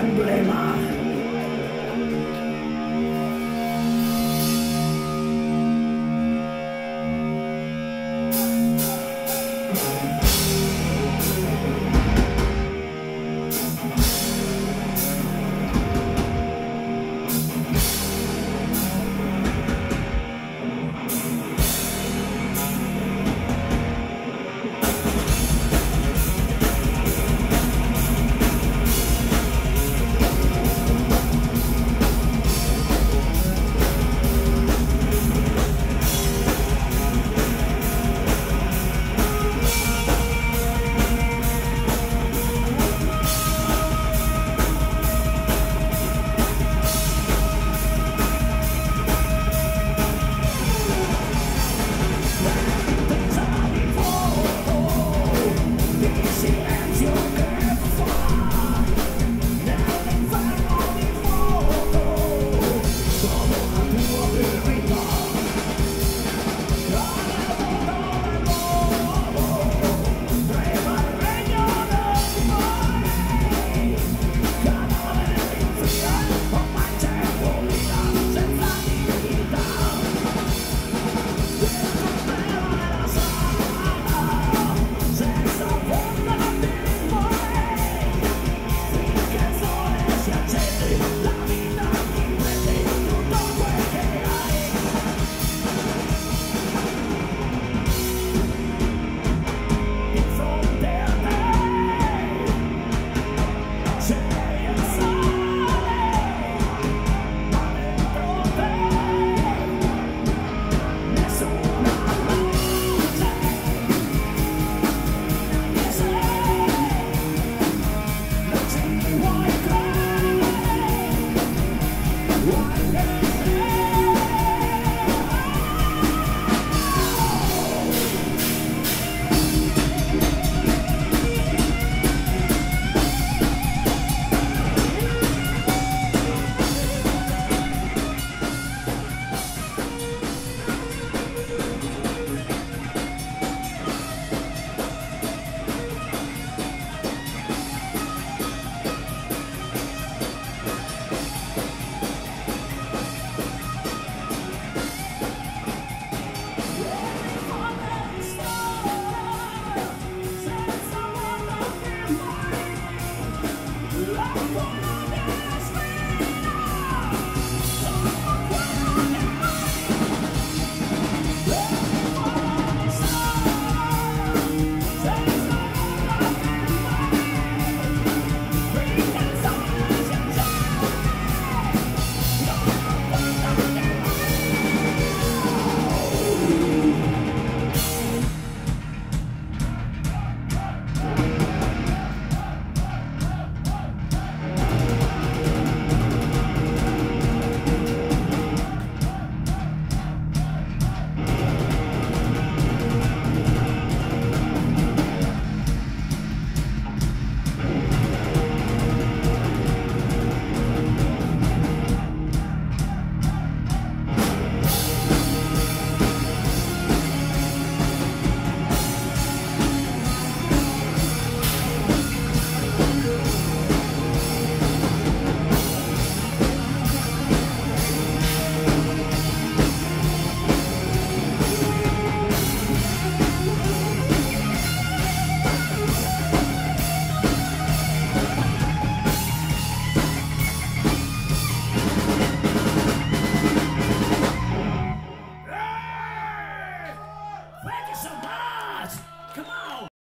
emblema. Love